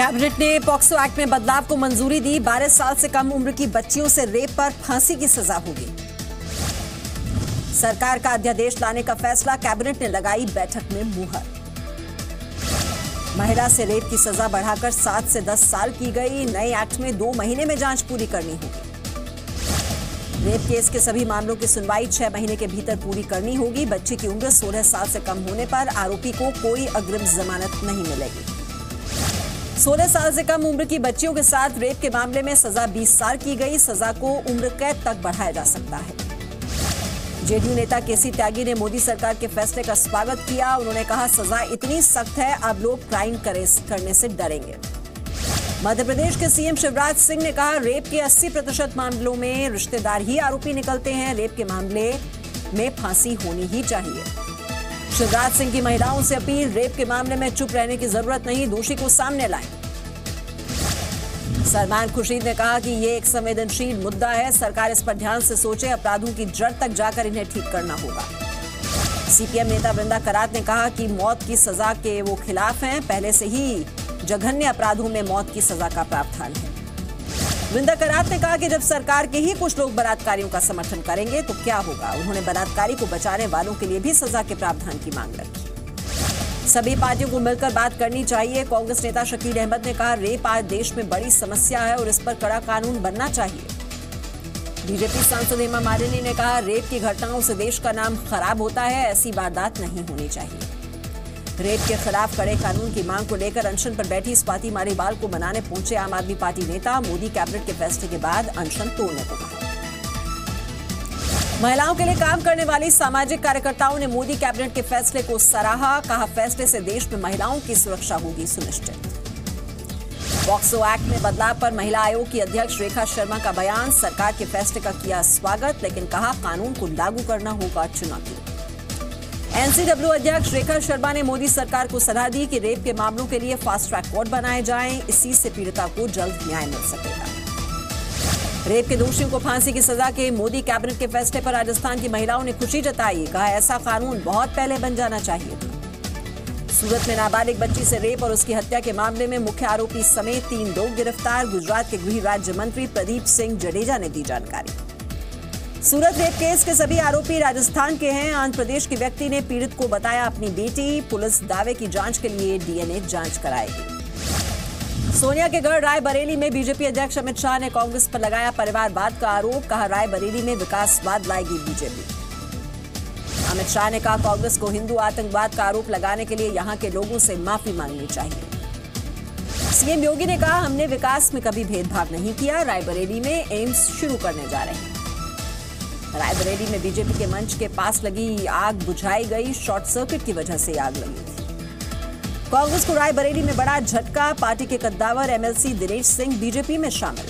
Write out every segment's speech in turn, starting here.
Cabinet ने POCSO act में बदलाव को मंजूरी दी। 12 साल से कम उम्र की बच्चियों से रेप पर फांसी की सजा होगी। सरकार का अध्यादेश लाने का फैसला कैबिनेट ने लगाई बैठक में मुहर। महिला से रेप की सजा बढ़ाकर सात से दस साल की गई। नए एक्ट में दो महीने में जाँच पूरी करनी होगी। रेप केस के सभी मामलों की सुनवाई छह महीने के भीतर पूरी करनी होगी। बच्चे की उम्र सोलह साल से कम होने पर आरोपी को कोई अग्रिम जमानत नहीं मिलेगी। 16 साल से कम उम्र की बच्चियों के साथ रेप के मामले में सजा 20 साल की गई। सजा को उम्र कैद तक बढ़ाया जा सकता है। जेडीयू नेता केसी त्यागी ने मोदी सरकार के फैसले का स्वागत किया। उन्होंने कहा, सजा इतनी सख्त है, अब लोग क्राइम करने से डरेंगे। मध्य प्रदेश के सीएम शिवराज सिंह ने कहा, रेप के 80 प्रतिशत मामलों में रिश्तेदार ही आरोपी निकलते हैं। रेप के मामले में फांसी होनी ही चाहिए। शिवराज सिंह की महिलाओं से अपील, रेप के मामले में चुप रहने की ज़रूरत नहीं, दोषी को सामने लाए। सलमान खुर्शीद ने कहा कि ये एक संवेदनशील मुद्दा है, सरकार इस पर ध्यान से सोचे, अपराधों की जड़ तक जाकर इन्हें ठीक करना होगा। सीपीएम नेता वृंदा करात ने कहा कि मौत की सजा के वो खिलाफ हैं, पहले से ही जघन्य अपराधों में मौत की सजा का प्रावधान है। वृंदा करात ने कहा कि जब सरकार के ही कुछ लोग बलात्कारियों का समर्थन करेंगे तो क्या होगा? उन्होंने बलात्कारी को बचाने वालों के लिए भी सजा के प्रावधान की मांग रखी। सभी पार्टियों को मिलकर बात करनी चाहिए। कांग्रेस नेता शकील अहमद ने कहा, रेप आज देश में बड़ी समस्या है और इस पर कड़ा कानून बनना चाहिए। बीजेपी सांसद हेमा मालिनी ने कहा, रेप की घटनाओं से देश का नाम खराब होता है, ऐसी वारदात नहीं होनी चाहिए। रेप के खिलाफ कड़े कानून की मांग को लेकर अनशन पर बैठी स्वाति मारीवाल को मनाने पहुँचे आम आदमी पार्टी नेता। मोदी कैबिनेट के फैसले के बाद अनशन तोड़ने को कहा महिलाओं के लिए काम करने वाली सामाजिक कार्यकर्ताओं ने मोदी कैबिनेट के फैसले को सराहा। कहा, फैसले से देश में महिलाओं की सुरक्षा होगी सुनिश्चित। बॉक्सो एक्ट में बदलाव पर महिला आयोग की अध्यक्ष रेखा शर्मा का बयान। सरकार के फैसले का किया स्वागत, लेकिन कहा, कानून को लागू करना होगा चुनौती। एनसीडब्ल्यू अध्यक्ष रेखा शर्मा ने मोदी सरकार को सलाह दी कि रेप के मामलों के लिए फास्ट ट्रैक कोर्ट बनाए जाएँ। इसी से पीड़िता को जल्द न्याय मिल सकेगा। रेप के दोषियों को फांसी की सजा के मोदी कैबिनेट के फैसले पर राजस्थान की महिलाओं ने खुशी जताई। कहा, ऐसा कानून बहुत पहले बन जाना चाहिए सूरत में नाबालिग बच्ची से रेप और उसकी हत्या के मामले में मुख्य आरोपी समेत तीन लोग गिरफ़्तार। गुजरात के गृह राज्य मंत्री प्रदीप सिंह जडेजा ने दी जानकारी। सूरत रेप केस के सभी आरोपी राजस्थान के हैं। आंध्र प्रदेश के व्यक्ति ने पीड़ित को बताया अपनी बेटी। पुलिस दावे की जाँच के लिए डीएनए जाँच कराएगी। सोनिया के गढ़ रायबरेली में बीजेपी अध्यक्ष अमित शाह ने कांग्रेस पर लगाया परिवारवाद का आरोप। कहा, रायबरेली में विकासवाद लाएगी बीजेपी। अमित शाह ने कहा, कांग्रेस को हिंदू आतंकवाद का आरोप लगाने के लिए यहाँ के लोगों से माफ़ी मांगनी चाहिए। सीएम योगी ने कहा, हमने विकास में कभी भेदभाव नहीं किया। रायबरेली में एम्स शुरू करने जा रहे हैं। रायबरेली में बीजेपी के मंच के पास लगी आग बुझाई गई। शॉर्ट सर्किट की वजह से आग लगी। कांग्रेस को रायबरेली में बड़ा झटका, पार्टी के कद्दावर एमएलसी दिनेश सिंह बीजेपी में शामिल।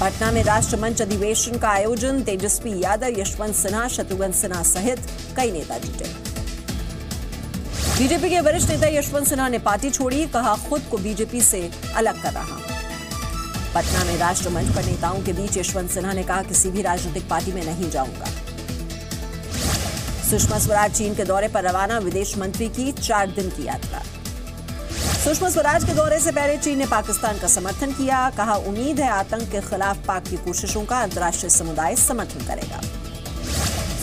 पटना में राष्ट्र मंच अधिवेशन का आयोजन, तेजस्वी यादव, यशवंत सिन्हा, शत्रुघ्न सिन्हा सहित कई नेता जुटे। बीजेपी के वरिष्ठ नेता यशवंत सिन्हा ने पार्टी छोड़ी, कहा खुद को बीजेपी से अलग कर रहा पटना में राष्ट्र मंच पर नेताओं के बीच यशवंत सिन्हा ने कहा किसी भी राजनीतिक पार्टी में नहीं जाऊँगा। सुषमा स्वराज चीन के दौरे पर रवाना, विदेश मंत्री की चार दिन की यात्रा। सुषमा स्वराज के दौरे से पहले चीन ने पाकिस्तान का समर्थन किया, कहा, उम्मीद है आतंक के खिलाफ पाक की कोशिशों का अंतर्राष्ट्रीय समुदाय समर्थन करेगा।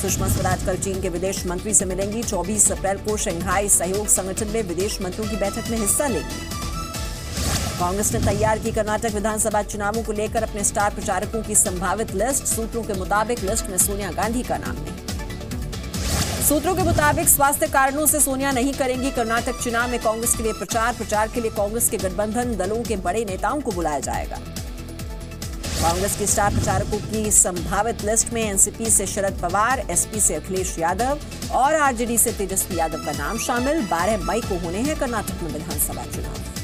सुषमा स्वराज कल चीन के विदेश मंत्री से मिलेंगी। 24 अप्रैल को शंघाई सहयोग संगठन में विदेश मंत्रियों की बैठक में हिस्सा लेंगी। कांग्रेस ने तैयार की कर्नाटक विधानसभा चुनावों को लेकर अपने स्टार प्रचारकों की संभावित लिस्ट, सूत्रों के मुताबिक लिस्ट में सोनिया गांधी का नाम नहीं। सूत्रों के मुताबिक स्वास्थ्य कारणों से सोनिया नहीं करेंगी कर्नाटक चुनाव में कांग्रेस के लिए प्रचार प्रचार के लिए कांग्रेस के गठबंधन दलों के बड़े नेताओं को बुलाया जाएगा। कांग्रेस के स्टार प्रचारकों की संभावित लिस्ट में एनसीपी से शरद पवार, एसपी से अखिलेश यादव और आरजेडी से तेजस्वी यादव का नाम शामिल। 12 मई को होने हैं कर्नाटक में विधानसभा चुनाव।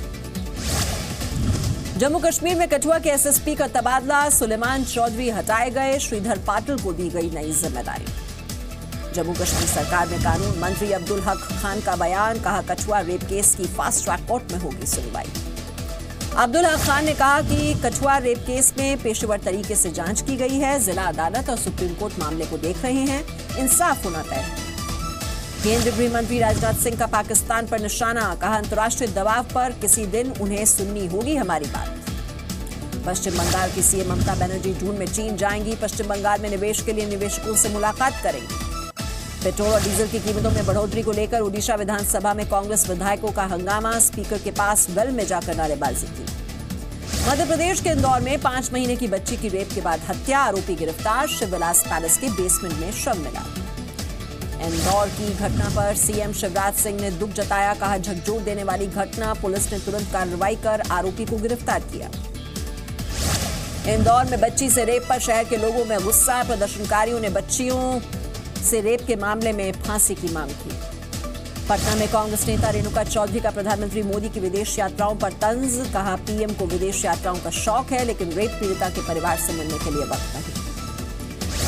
जम्मू कश्मीर में कठुआ के एसएसपी का तबादला, सुलेमान चौधरी हटाए गए, श्रीधर पाटिल को दी गई नई ज़िम्मेदारी। जम्मू कश्मीर सरकार में कानून मंत्री अब्दुल हक खान का बयान, कहा कठुआ रेप केस की फास्ट ट्रैक कोर्ट में होगी सुनवाई। अब्दुल हक खान ने कहा कि कठुआ रेप केस में पेशेवर तरीके से जाँच की गई है, जिला अदालत और सुप्रीम कोर्ट मामले को देख रहे हैं, इंसाफ होना तय है। केंद्रीय गृह मंत्री राजनाथ सिंह का पाकिस्तान पर निशाना, कहा अंतर्राष्ट्रीय दबाव पर किसी दिन उन्हें सुननी होगी हमारी बात। पश्चिम बंगाल की सीएम ममता बनर्जी जून में चीन जाएँगी, पश्चिम बंगाल में निवेश के लिए निवेशकों से मुलाकात करेंगी। पेट्रोल और डीजल की कीमतों में बढ़ोतरी को लेकर ओडिशा विधानसभा में कांग्रेस विधायकों का हंगामा, स्पीकर के पास वेल में जाकर नारेबाजी की। मध्य प्रदेश के इंदौर में पाँच महीने की बच्ची की रेप के बाद हत्या, आरोपी गिरफ़्तार, शिवविलास पैलेस के बेसमेंट में शव मिला। इंदौर की घटना पर सीएम शिवराज सिंह ने दुख जताया, कहा, झकझोर देने वाली घटना, पुलिस ने तुरंत कार्रवाई कर आरोपी को गिरफ़्तार किया। इंदौर में बच्ची से रेप पर शहर के लोगों में गुस्सा, प्रदर्शनकारियों ने बच्चियों से रेप के मामले में फांसी की मांग की। पटना में कांग्रेस नेता रेणुका चौधरी का प्रधानमंत्री मोदी की विदेश यात्राओं पर तंज, कहा, पीएम को विदेश यात्राओं का शौक है, लेकिन रेप पीड़िता के परिवार से मिलने के लिए वक्त नहीं।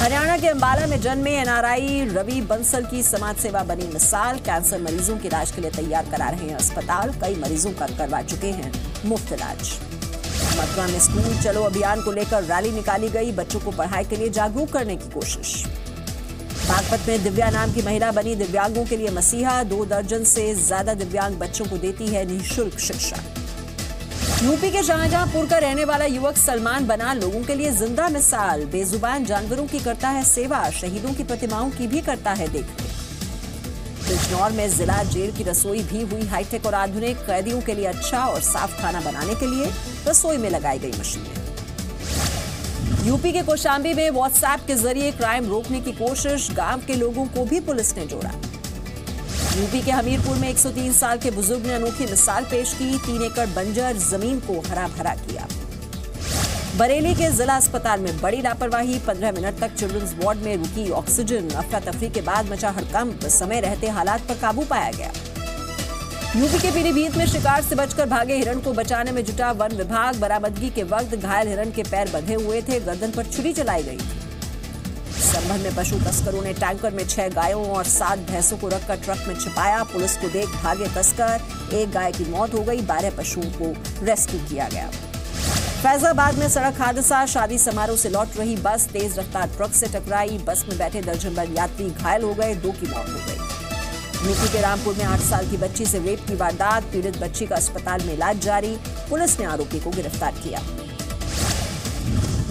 हरियाणा के अंबाला में जन्मे एनआरआई रवि बंसल की समाज सेवा बनी मिसाल। कैंसर मरीजों के इलाज के लिए तैयार करा रहे हैं अस्पताल। कई मरीजों का करवा चुके हैं मुफ़्त इलाज। मथुरा में स्कूल चलो अभियान को लेकर रैली निकाली गई। बच्चों को पढ़ाई के लिए जागरूक करने की कोशिश। बागपत में दिव्या नाम की महिला बनी दिव्यांगों के लिए मसीहा। दो दर्जन से ज़्यादा दिव्यांग बच्चों को देती है निःशुल्क शिक्षा। यूपी के शाहजहांपुर का रहने वाला युवक सलमान बना लोगों के लिए ज़िंदा मिसाल। बेजुबान जानवरों की करता है सेवा, शहीदों की प्रतिमाओं की भी करता है देखरेख। बिजनौर में जिला जेल की रसोई भी हुई हाईटेक और आधुनिक, कैदियों के लिए अच्छा और साफ़ खाना बनाने के लिए रसोई में लगाई गई मशीनें। यूपी के कोशाम्बी में व्हाट्सएप के ज़रिए क्राइम रोकने की कोशिश, गाँव के लोगों को भी पुलिस ने जोड़ा। यूपी के हमीरपुर में 103 साल के बुज़ुर्ग ने अनोखी मिसाल पेश की। तीन एकड़ बंजर ज़मीन को हरा भरा किया। बरेली के जिला अस्पताल में बड़ी लापरवाही। 15 मिनट तक चिल्ड्रंस वार्ड में रुकी ऑक्सीजन। अफरा तफरी के बाद मचा हड़कंप। समय रहते हालात पर काबू पाया गया। यूपी के पीलीभीत में शिकार से बचकर भागे हिरण को बचाने में जुटा वन विभाग। बरामदगी के वक्त घायल हिरण के पैर बंधे हुए थे। गर्दन पर छुरी चलाई गई थी। संभल में पशु तस्करों ने टैंकर में छह गायों और सात भैंसों को रखकर ट्रक में छिपाया। पुलिस को देख भागे तस्कर। एक गाय की मौत हो गई, बारह पशुओं को रेस्क्यू किया गया। फैजाबाद में सड़क हादसा। शादी समारोह से लौट रही बस तेज रफ्तार ट्रक से टकराई। बस में बैठे दर्जन भर यात्री घायल हो गए, दो की मौत हो गई। यूपी के रामपुर में आठ साल की बच्ची से रेप की वारदात। पीड़ित बच्ची का अस्पताल में इलाज जारी। पुलिस ने आरोपी को गिरफ़्तार किया।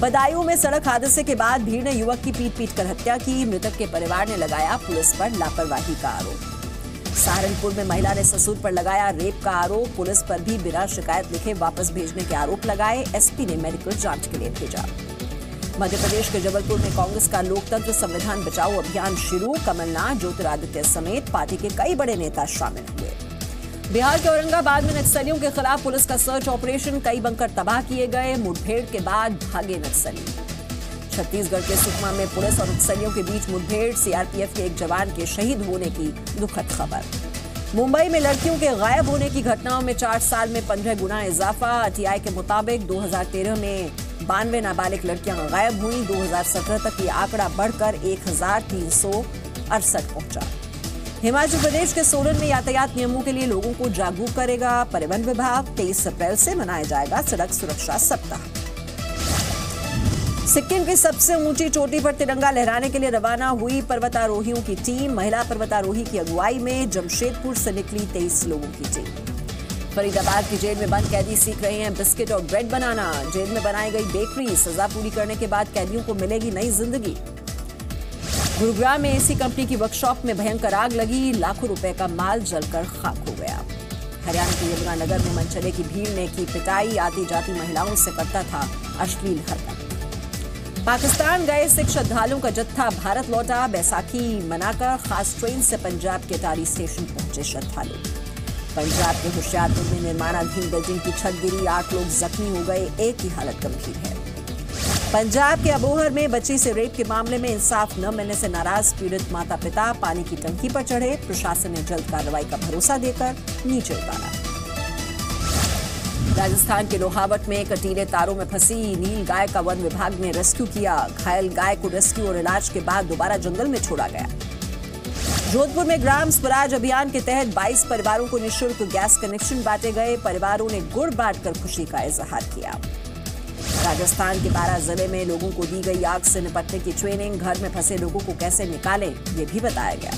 बदायूं में सड़क हादसे के बाद भीड़ ने युवक की पीट पीट कर हत्या की। मृतक के परिवार ने लगाया पुलिस पर लापरवाही का आरोप। सहारनपुर में महिला ने ससुर पर लगाया रेप का आरोप। पुलिस पर भी बिना शिकायत लिखे वापस भेजने के आरोप लगाए। एसपी ने मेडिकल जाँच के लिए भेजा। मध्य प्रदेश के जबलपुर में कांग्रेस का लोकतंत्र संविधान बचाओ अभियान शुरू। कमलनाथ, ज्योतिरादित्य समेत पार्टी के कई बड़े नेता शामिल हुए। बिहार के औरंगाबाद में नक्सलियों के खिलाफ पुलिस का सर्च ऑपरेशन, कई बंकर तबाह किए गए, मुठभेड़ के बाद भागे नक्सली। छत्तीसगढ़ के सुकमा में पुलिस और नक्सलियों के बीच मुठभेड़, सीआरपीएफ के एक जवान के शहीद होने की दुखद खबर। मुंबई में लड़कियों के गायब होने की घटनाओं में चार साल में पंद्रह गुना इजाफा। अटीआई के मुताबिक 2013 में बानवे नाबालिग लड़कियाँ गायब हुई। 2017 तक ये आंकड़ा बढ़कर एक हज़ार तीन सौ अड़सठ पहुँचा। हिमाचल प्रदेश के सोलन में यातायात नियमों के लिए लोगों को जागरूक करेगा परिवहन विभाग। तेईस अप्रैल से मनाया जाएगा सड़क सुरक्षा सप्ताह। सिक्किम की सबसे ऊँची चोटी पर तिरंगा लहराने के लिए रवाना हुई पर्वतारोहियों की टीम। महिला पर्वतारोही की अगुवाई में जमशेदपुर से निकली तेईस लोगों की टीम। फरीदाबाद की जेल में बंद कैदी सीख रहे हैं बिस्किट और ब्रेड बनाना। जेल में बनाई गई बेकरी, सजा पूरी करने के बाद कैदियों को मिलेगी नई ज़िंदगी। गुरुग्राम में एसी कंपनी की वर्कशॉप में भयंकर आग लगी, लाखों रुपए का माल जलकर खाक हो गया। हरियाणा के यमुनानगर में मनचले की भीड़ ने की पिटाई आती जाती महिलाओं से करता था अश्लील हरकत। पाकिस्तान गए सिख श्रद्धालुओं का जत्था, भारत लौटा, बैसाखी मनाकर खास ट्रेन से पंजाब के टारी स्टेशन पहुँचे श्रद्धालु। पंजाब के होशियारपुर में निर्माणाधीन बिल्डिंग की छत गिरी, आठ लोग जख्मी हो गए, एक की हालत गंभीर है। पंजाब के अबोहर में बच्ची से रेप के मामले में इंसाफ न मिलने से नाराज़ पीड़ित माता पिता पानी की टंकी पर चढ़े। प्रशासन ने जल्द कार्रवाई का भरोसा देकर नीचे उतारा। राजस्थान के लोहावट में कटीले तारों में फंसी नील गाय का वन विभाग ने रेस्क्यू किया। घायल गाय को रेस्क्यू और इलाज के बाद दोबारा जंगल में छोड़ा गया। जोधपुर में ग्राम स्वराज अभियान के तहत 22 परिवारों को निशुल्क गैस कनेक्शन बांटे गए। परिवारों ने गुड़ बांटकर खुशी का इजहार किया। राजस्थान के बारह ज़िले में लोगों को दी गई आग से निपटने की ट्रेनिंग घर में फंसे लोगों को कैसे निकालें, ये भी बताया गया।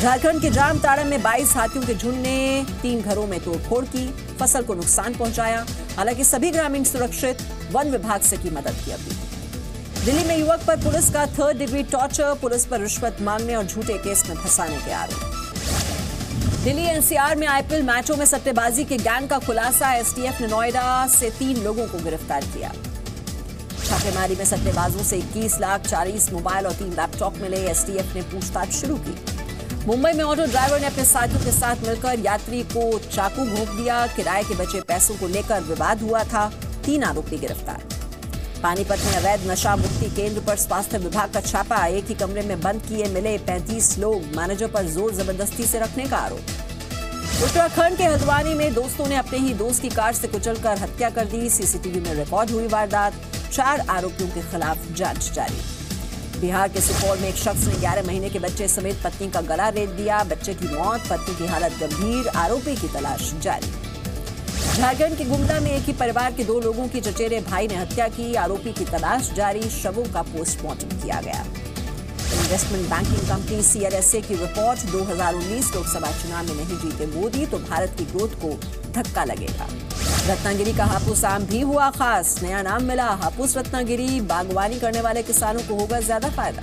झारखंड के जामताड़ा में 22 हाथियों के झुंड ने तीन घरों में तोड़फोड़ की, फ़सल को नुकसान पहुँचाया। हालाँकि सभी ग्रामीण सुरक्षित, वन विभाग से की मदद की अपील। दिल्ली में युवक पर पुलिस का थर्ड डिग्री टॉर्चर पुलिस पर रिश्वत मांगने और झूठे केस में फंसाने के आरोप। दिल्ली एनसीआर में आईपीएल मैचों में सट्टेबाजी के गैंग का खुलासा, एसटीएफ ने नोएडा से तीन लोगों को गिरफ़्तार किया। छापेमारी में सट्टेबाजों से 21 लाख चालीस मोबाइल और तीन लैपटॉप मिले। एसटीएफ ने पूछताछ शुरू की। मुंबई में ऑटो ड्राइवर ने अपने साथियों के साथ मिलकर यात्री को चाकू घोंप दिया। किराए के बचे पैसों को लेकर विवाद हुआ था। तीन आरोपी गिरफ़्तार। पानीपत में अवैध नशा मुक्ति केंद्र पर स्वास्थ्य विभाग का छापा, एक ही कमरे में बंद किए मिले 35 लोग, मैनेजर पर ज़ोर ज़बरदस्ती से रखने का आरोप। उत्तराखंड के हल्द्वानी में दोस्तों ने अपने ही दोस्त की कार से कुचलकर हत्या कर दी। सीसीटीवी में रिकॉर्ड हुई वारदात, चार आरोपियों के खिलाफ जाँच जारी। बिहार के सुपौल में एक शख्स ने 11 महीने के बच्चे समेत पत्नी का गला रेत दिया। बच्चे की मौत, पत्नी की हालत गंभीर, आरोपी की तलाश जारी। झारखंड के गुमला में एक ही परिवार के दो लोगों की चचेरे भाई ने हत्या की। आरोपी की तलाश जारी, शवों का पोस्टमार्टम किया गया। इन्वेस्टमेंट बैंकिंग कंपनी सीएलएसए की रिपोर्ट 2019 लोकसभा चुनाव में नहीं जीते मोदी तो भारत की ग्रोथ को धक्का लगेगा। रत्नागिरी का हापुस आम भी हुआ खास। नया नाम मिला हापुस रत्नागिरी। बागवानी करने वाले किसानों को होगा ज़्यादा फ़ायदा।